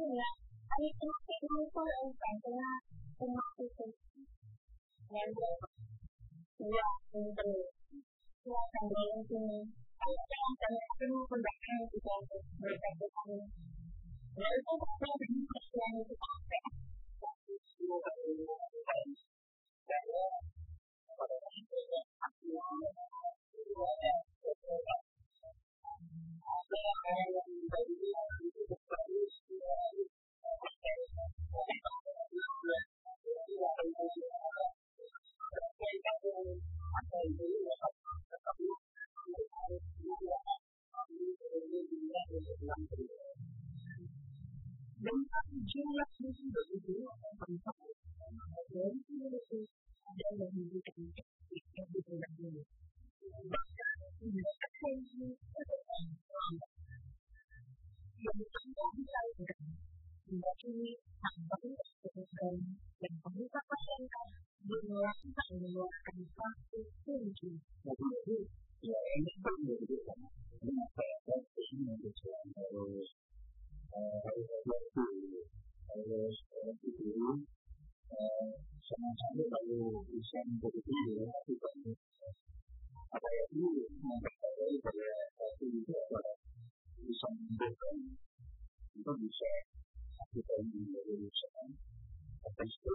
itu ya kami kenapa itu itu yang pentingnya umat itu yang dua sendiri dua sendiri yang yang kami lakukan pembahasan itu yang berbeda itu kami dan itu pasti yang dan itu dan jumlah sisi begitu bentuk dari sisi ada yang diberikan yang bahkan tidak yang kita disalurkan yang mengeluarkan mengeluarkan satu kunci jadi ya ini perlu dilakukan kenapa pasti menunjukkan harus harus harus harus ditiru sama sama baru bisa menjadi diri tapi banyak apa ya dulu mempercayai pada satu juga bisa menunjukkan itu bisa kita menjadi bisa apa itu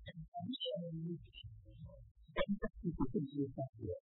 Konteks itu kita yang